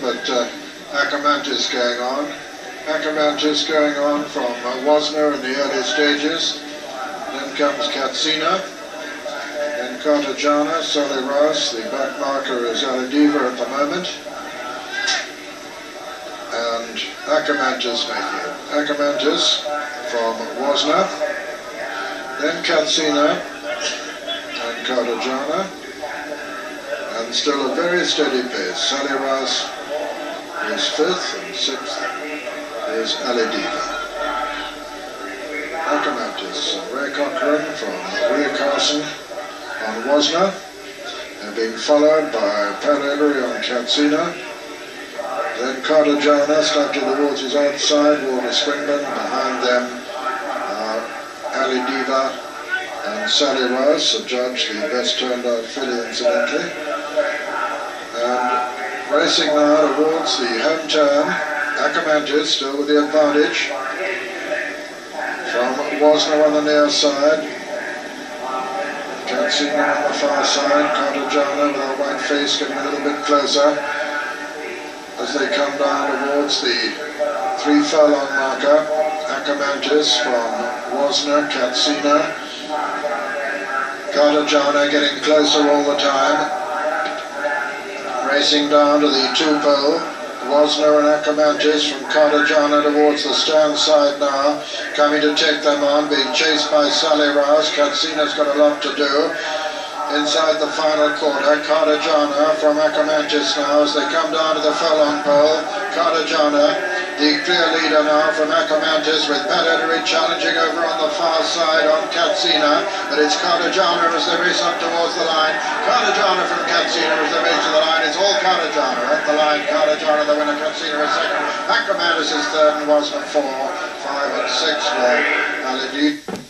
but uh, Acamantis going on. Acamantis going on from uh, in the early stages. Then comes Katsina. Then Kartajana, Ross. The back marker is Aladiva at the moment. And Acamantis making it. Acamantis from Wozner. Then Katsina and Kartajana still a very steady pace. Saliras is fifth and sixth is Aladiva. Acamantis, Ray Cochrane from Ray Carson on Wozner and being followed by Pat Eddery on Katsina. Then Kartajana slightly towards his outside, Walter Swinburn behind them uh, Aladiva and Sally Rouse, a judge, the best turned out filly incidentally. And racing now towards the home turn. Acamantis still with the advantage from Wozner on the near side. Katsina on the far side. Kartajana with a white face getting a little bit closer as they come down towards the three furlong marker. Acamantis from Wozner, Katsina. Kartajana getting closer all the time racing down to the two pole. Wozner and Acamantis from Kartajana towards the stand side now, coming to take them on, being chased by Sally Rouse. Katsina's got a lot to do. Inside the final quarter, Kartajana from Acamantis now as they come down to the furlong pole. Kartajana the clear leader now from Acamantis with Pat Eddery challenging over on the far side on Katsina, but it's Kartajana as they race up towards the line. Kartajana from Katsina as they race to the line. It's all Kartajana at the line. Kartajana the winner, Katsina is second. Acamantis is third and Wozner four, five and six Aladi.